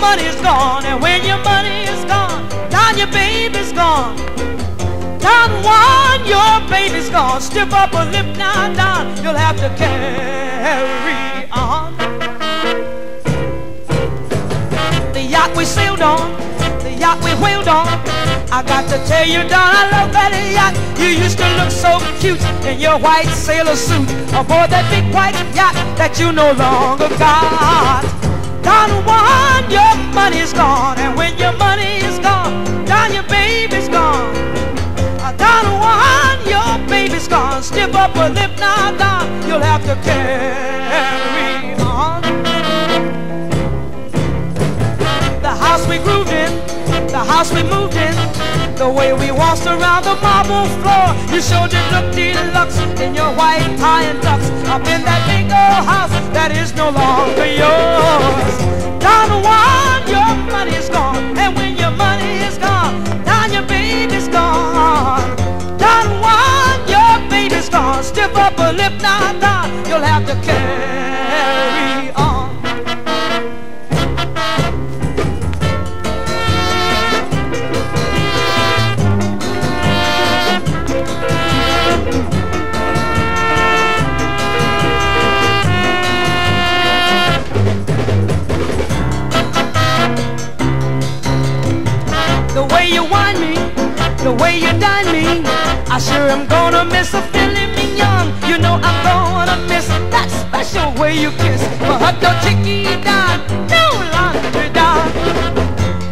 money's gone, and when your money is gone, down your baby's gone. Down one, your baby's gone. Step up a lip now, down. You'll have to carry on. The yacht we sailed on, the yacht we whaled on. I got to tell you, Don, I love that yacht. You used to look so cute in your white sailor suit aboard that big white yacht that you no longer got. Don Juan, your money's gone, and when your money is gone, Don, your baby's gone. Uh, Don Juan, your baby's gone. Step up a lip now, Don. You'll have to carry on. The house we grooved in, the house we moved in, the way we waltzed around the marble floor. You sure did look deluxe in your white tie and tux up in that big old house that is no longer yours. The way you whine me, the way you dine me, I sure am gonna miss a filet mignon. You know I'm gonna miss that special way you kiss. But hot dog down, no laundry down.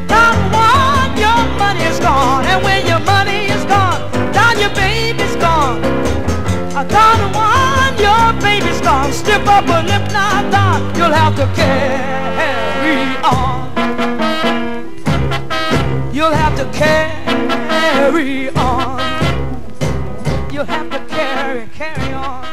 Down one, your money's gone, and when your money is gone, down your baby's gone. Down one, your baby's gone. Step up a lip now, down. You'll have to carry on. You'll have to carry on. You'll have to carry, carry on.